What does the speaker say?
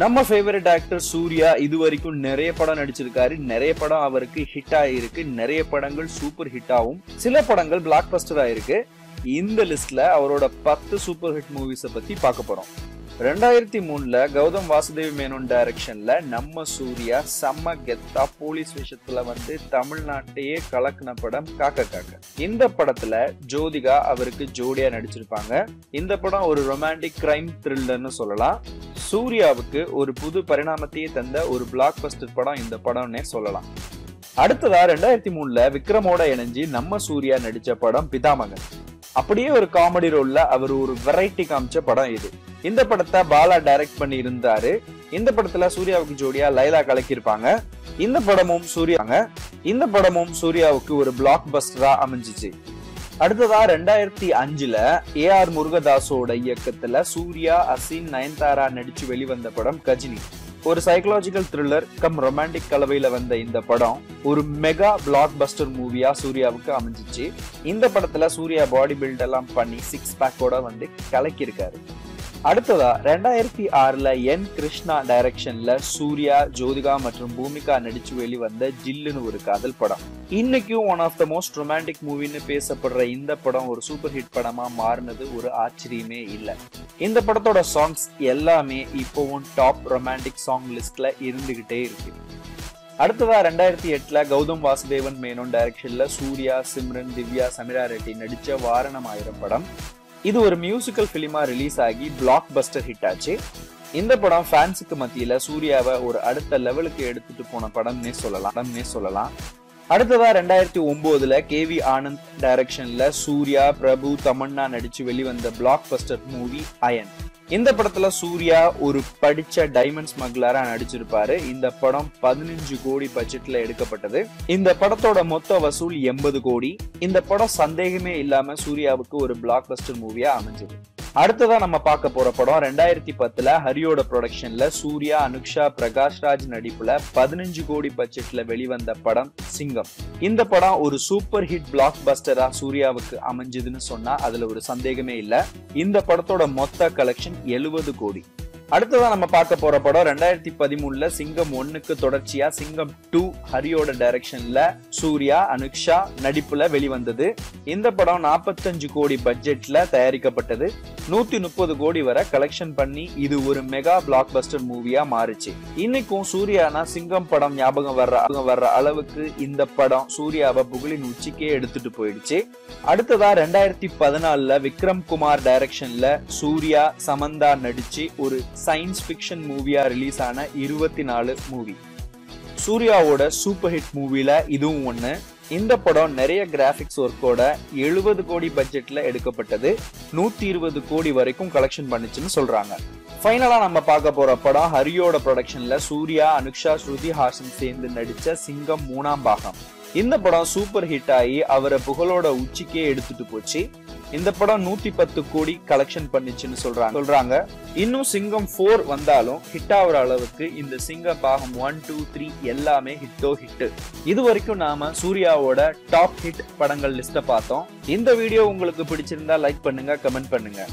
நம்ம favourite actor Surya இது வரைக்கும் நிறைய படம் நடிச்சிருக்காரு. நிறைய படம் அவருக்கு ஹிட் ஆகிருக்கு நிறைய படங்கள் சூப்பர் ஹிட் ஆகும். சில படங்கள் பிளாக் பஸ்டர் ஆயிருக்கு. இந்த லிஸ்ட்ல அவரோட பத்து சூப்பர் ஹிட் மூவிஸை பத்தி பார்க்க போறோம். ரெண்டாயிரத்தி மூணுல கௌதம் வாசுதேவ் மேனோன் டைரக்ஷன்ல நம்ம சூர்யா செம்ம கெத்தா போலீஸ் விஷயத்துல வந்து தமிழ்நாட்டையே கலக்கின படம் காக்க காக்க. இந்த படத்துல ஜோதிகா அவருக்கு ஜோடியா நடிச்சிருப்பாங்க. இந்த படம் ஒரு ரொமான்டிக் கிரைம் த்ரில்லர்னு சொல்லலாம். சூர்யாவுக்கு ஒரு புது பரிணாமத்தையே தந்த ஒரு பிளாக் பஸ்டர் படம் இந்த படம்னே சொல்லலாம். அடுத்ததா ரெண்டாயிரத்தி மூணுல விக்ரமோட இணைஞ்சு நம்ம சூர்யா நடிச்ச படம் பிதாமகன். அப்படியே ஒரு காமெடி ரோல்ல அவர் ஒரு வெரைட்டி காமிச்ச படம் இது. இந்த படத்தை பாலா டைரக்ட் பண்ணி இருந்தாரு இந்த படத்துல சூர்யாவுக்கு ஜோடியா லைலா கலக்கியிருப்பாங்க. இந்த படமும் சூர்யாங்க இந்த படமும் சூர்யாவுக்கு ஒரு பிளாக் பஸ்டரா அமைஞ்சிச்சு. அடுத்ததா ரெண்டாயிரத்தி அஞ்சுல ஏ ஆர் முருகதாஸோட இயக்கத்துல சூர்யா அசின் நயன்தாரா நடிச்சு வெளிவந்த படம் கஜினி. ஒரு சைக்கலாஜிக்கல் த்ரில்லர் கம் ரொமான்டிக் கலவையில வந்த இந்த படம் ஒரு மெகா பிளாக் பஸ்டர் மூவியா சூர்யாவுக்கு அமைஞ்சிச்சு. இந்த படத்துல சூர்யா பாடி பில்ட் எல்லாம் பண்ணி சிக்ஸ் பேக்கோட வந்து கலக்கியிருக்காரு. அடுத்ததா ரெண்டாயிரத்தி ஆறுல என் கிருஷ்ணா டைரக்ஷன்ல சூர்யா ஜோதிகா மற்றும் பூமிகா நடிச்சு வெளிவந்த ஜில்லுன்னு ஒரு காதல் படம். இன்னைக்கும் one of the most romantic மூவின்னு பேசப்படுற இந்த படம் ஒரு சூப்பர் ஹிட் படமா மாறினது ஒரு ஆச்சரியமே இல்லை. இந்த படத்தோட சாங்ஸ் எல்லாமே இப்போவும் டாப் ரொமான்டிக் சாங் லிஸ்ட்ல இருந்துகிட்டே இருக்கு. அடுத்ததா ரெண்டாயிரத்தி எட்டுல கௌதம் வாசுதேவன் மேனோன் டைரக்ஷன்ல சூர்யா சிம்ரன் திவ்யா சமிரா ரெட்டி நடிச்ச வாரணம் ஆயிரம் படம். இது ஒரு மியூசிக்கல் ஃபிலிமா ரிலீஸ் ஆகி பிளாக் பஸ்டர் ஹிட் ஆச்சு. இந்த படம் ஃபேன்ஸுக்கு மத்தியில சூர்யாவை ஒரு அடுத்த லெவலுக்கு எடுத்துட்டு போன படம்னே சொல்லலாம் படம்னே சொல்லலாம். அடுத்ததா ரெண்டாயிரத்தி ஒன்பதுல கே வி ஆனந்த் டைரக்ஷன்ல சூர்யா பிரபு தமன்னா நடிச்சு வெளிவந்த பிளாக் பஸ்டர் மூவி அயன். இந்த படத்துல சூர்யா ஒரு படிச்ச டைமண்ட் ஸ்மக்லரா நடிச்சிருப்பாரு. இந்த படம் பதினஞ்சு கோடி பட்ஜெட்ல எடுக்கப்பட்டது. இந்த படத்தோட மொத்த வசூல் எண்பது கோடி. இந்த படம் சந்தேகமே இல்லாம சூர்யாவுக்கு ஒரு பிளாக் பஸ்டர் மூவியா அமைஞ்சது. அடுத்ததா நம்ம பார்க்க போற படம் ரெண்டாயிரத்தி பத்துல ஹரியோட ப்ரொடக்ஷன்ல சூர்யா அனுக்ஷா பிரகாஷ் ராஜ் நடிப்புல பதினஞ்சு கோடி பட்ஜெட்ல வெளிவந்த படம் சிங்கம். இந்த படம் ஒரு சூப்பர் ஹிட் பிளாக் பஸ்டரா சூர்யாவுக்கு அமைஞ்சதுன்னு சொன்னா அதுல ஒரு சந்தேகமே இல்ல. இந்த படத்தோட மொத்த கலெக்ஷன் எழுபது கோடி. அடுத்ததான் நம்ம பார்க்க போற படம் ரெண்டாயிரத்தி பதிமூணுல சிங்கம் ஒன்னுக்கு தொடர்ச்சியா சிங்கம் டூ ஹரியோட டைரக்ஷன்ல சூர்யா அனுக்ஷா நடிப்புல வெளிவந்தது. இந்த படம் நாற்பத்தஞ்சு கோடி பட்ஜெட்ல தயாரிக்கப்பட்டது. நூத்தி முப்பது கோடி வரை கலெக்ஷன் பண்ணி இது ஒரு மெகா பிளாக் பஸ்டர் மூவியா மாறுச்சு. இன்னைக்கும் சூர்யானா சிங்கம் படம் ஞாபகம் வர்ற வர்ற அளவுக்கு இந்த படம் சூர்யாவை புகழின் உச்சிக்கே எடுத்துட்டு போயிடுச்சு. அடுத்ததா ரெண்டாயிரத்தி பதினாலுல விக்ரம் குமார் டைரக்ஷன்ல சூர்யா சமந்தா நடிச்சு ஒரு சயின்ஸ் ஃபிக்ஷன் மூவியா ரிலீஸ் ஆன இருபத்தி நாலு மூவி சூர்யாவோட சூப்பர் ஹிட் மூவில இதுவும் ஒண்ணு. இந்த படம் நிறைய கிராஃபிக்ஸ் ஒர்க்கோட எழுபது கோடி பட்ஜெட்ல எடுக்கப்பட்டது. நூத்தி இருபது கோடி வரைக்கும் கலெக்ஷன் பண்ணுச்சுன்னு சொல்றாங்க. ஃபைனலா நம்ம பார்க்க போற படம் ஹரியோட ப்ரொடக்ஷன்ல சூர்யா அனுக்ஷா ஸ்ருதி ஹாசன் சேர்ந்து நடிச்ச சிங்கம் மூணாம் பாகம். இந்த படம் சூப்பர் ஹிட் ஆகி அவரை புகழோட உச்சிக்கே எடுத்துட்டு போச்சு. இந்த படம் நூத்தி பத்து கோடி கலெக்ஷன் பண்ணிச்சுன்னு சொல்றாங்க. சொல்றாங்க. இன்னும் சிங்கம் போர் வந்தாலும் ஹிட் ஆகுற அளவுக்கு இந்த சிங்க பாகம் ஒன் டூ த்ரீ எல்லாமே ஹிட்டோ ஹிட் இது வரைக்கும் நாம சூர்யாவோட டாப் ஹிட் படங்கள் லிஸ்ட பார்த்தோம். இந்த வீடியோ உங்களுக்கு பிடிச்சிருந்தா லைக் பண்ணுங்க கமெண்ட் பண்ணுங்க.